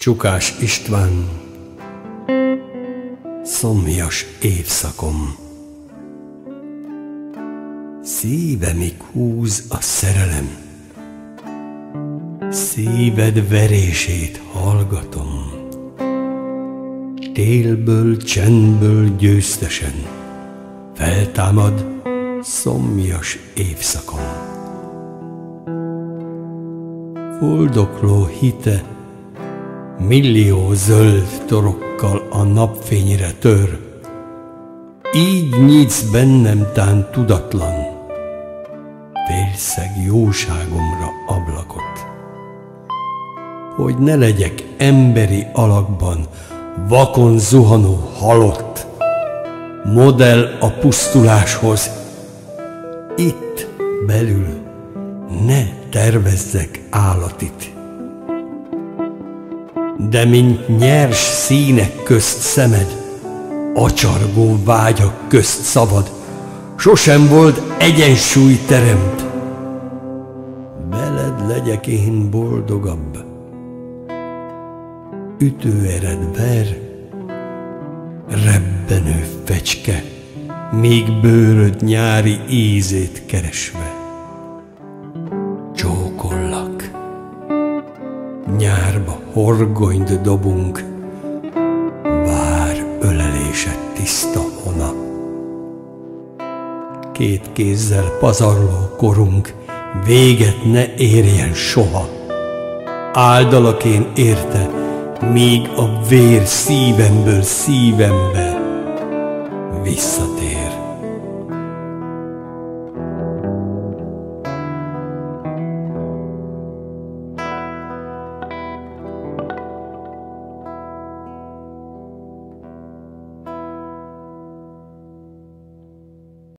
Csukás István. Szomjas évszakom. Szívemig húz a szerelem. Szíved verését hallgatom. Télből, csendből győztesen Feltámad szomjas évszakom. Fuldokló hite Millió zöld torokkal a napfényre tör, Így nyitsz bennem tán tudatlan, Félszeg jóságomra ablakot. Hogy ne legyek emberi alakban, Vakon zuhanó halott, Modell a pusztuláshoz, Itt belül ne tervezzek állatit de mint nyers színek közt szemed, acsargó vágyak közt szavad, sosem volt egyensúly teremt. Veled legyek én boldogabb, ütőered ver, rebbenő fecske, még bőröd nyári ízét keresve. Csókollak, nyárba horgonyt dobunk, vár ölelésed tiszta hona. Két kézzel pazarló korunk véget ne érjen soha. Áldalak én érte, míg a vér szívemből szívembe visszatér.